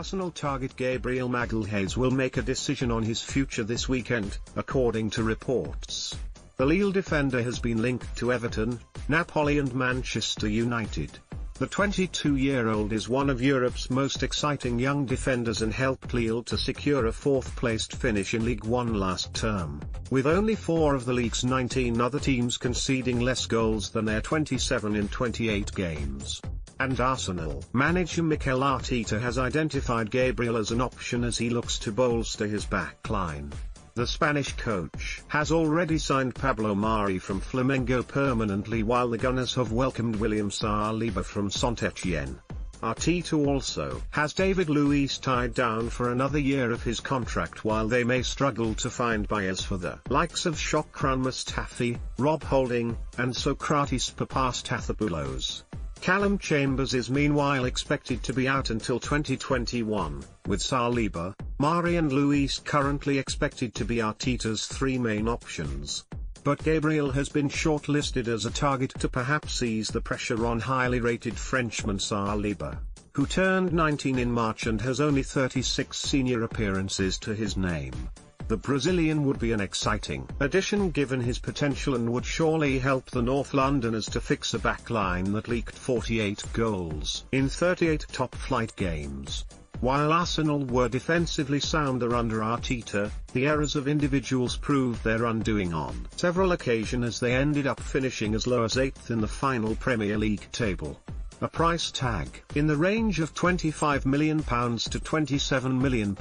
Arsenal target Gabriel Magalhaes will make a decision on his future this weekend, according to reports. The Lille defender has been linked to Everton, Napoli and Manchester United. The 22-year-old is one of Europe's most exciting young defenders and helped Lille to secure a fourth-placed finish in Ligue 1 last term, with only four of the league's 19 other teams conceding less goals than their 27 in 28 games and Arsenal. Manager Mikel Arteta has identified Gabriel as an option as he looks to bolster his backline. The Spanish coach has already signed Pablo Mari from Flamengo permanently while the Gunners have welcomed William Saliba from Saint-Etienne. Arteta also has David Luiz tied down for another year of his contract while they may struggle to find buyers for the likes of Shkodran Mustafi, Rob Holding, and Sokratis Papastathopoulos. Calum Chambers is meanwhile expected to be out until 2021, with Saliba, Mari and Luiz currently expected to be Arteta's three main options. But Gabriel has been shortlisted as a target to perhaps ease the pressure on highly rated Frenchman Saliba, who turned 19 in March and has only 36 senior appearances to his name. The Brazilian would be an exciting addition given his potential and would surely help the North Londoners to fix a backline that leaked 48 goals in 38 top-flight games. While Arsenal were defensively sounder under Arteta, the errors of individuals proved their undoing on several occasions as they ended up finishing as low as 8th in the final Premier League table. A price tag in the range of £25 million to £27 million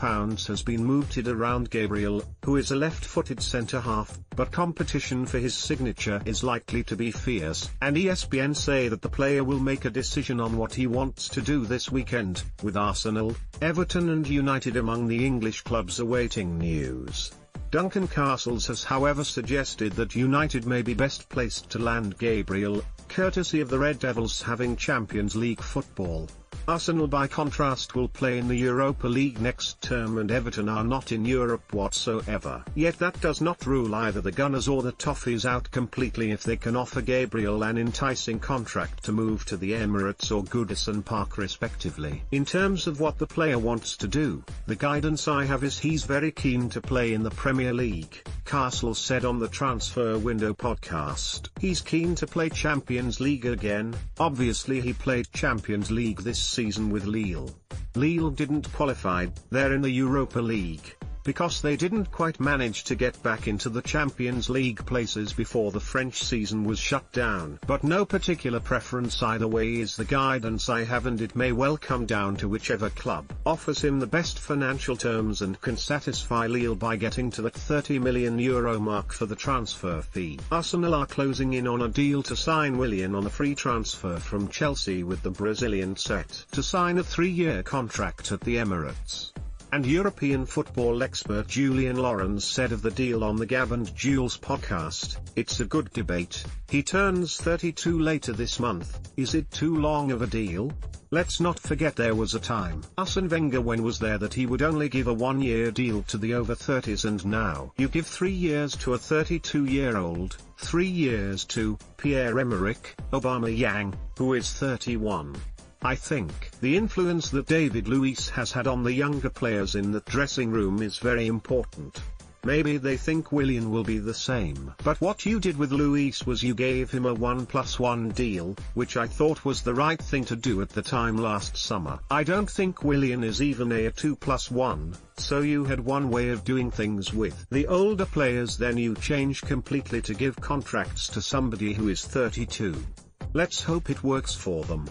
has been mooted around Gabriel, who is a left-footed centre-half, but competition for his signature is likely to be fierce, and ESPN say that the player will make a decision on what he wants to do this weekend, with Arsenal, Everton and United among the English clubs awaiting news. Duncan Castles has however suggested that United may be best placed to land Gabriel, courtesy of the Red Devils having Champions League football. Arsenal by contrast will play in the Europa League next term and Everton are not in Europe whatsoever. Yet that does not rule either the Gunners or the Toffees out completely if they can offer Gabriel an enticing contract to move to the Emirates or Goodison Park respectively. In terms of what the player wants to do, the guidance I have is he's very keen to play in the Premier League. Castle said on the Transfer Window podcast. He's keen to play Champions League again, obviously he played Champions League this season with Lille. Lille didn't qualify, they're in the Europa League because they didn't quite manage to get back into the Champions League places before the French season was shut down. But no particular preference either way is the guidance I have and it may well come down to whichever club offers him the best financial terms and can satisfy Lille by getting to that 30 million euro mark for the transfer fee. Arsenal are closing in on a deal to sign Willian on a free transfer from Chelsea with the Brazilian set to sign a three-year contract at the Emirates. And European football expert Julien Laurens said of the deal on the Gab and Jules podcast, it's a good debate, he turns 32 later this month, is it too long of a deal? Let's not forget there was a time Arsene Wenger when was there that he would only give a one-year deal to the over 30s and now you give three years to a 32-year-old, three years to Pierre-Emerick Aubameyang, who is 31. I think the influence that David Luiz has had on the younger players in the dressing room is very important. Maybe they think Willian will be the same. But what you did with Luiz was you gave him a 1 plus 1 deal, which I thought was the right thing to do at the time last summer. I don't think Willian is even a 2 plus 1, so you had one way of doing things with the older players then you change completely to give contracts to somebody who is 32. Let's hope it works for them.